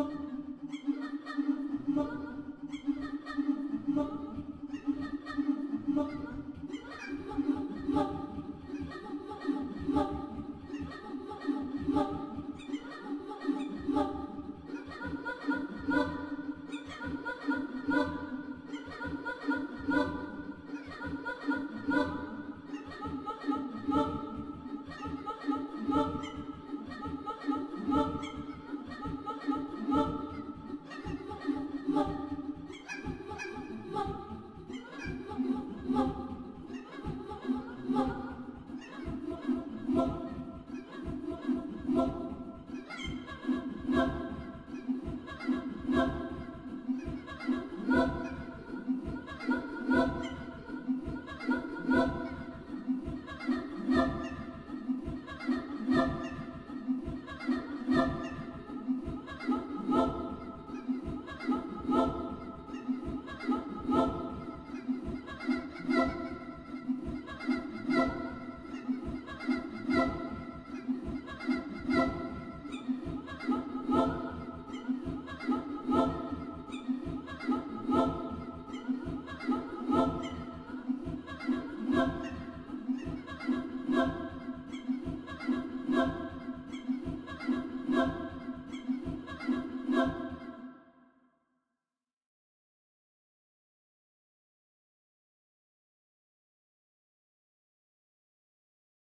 look Oh.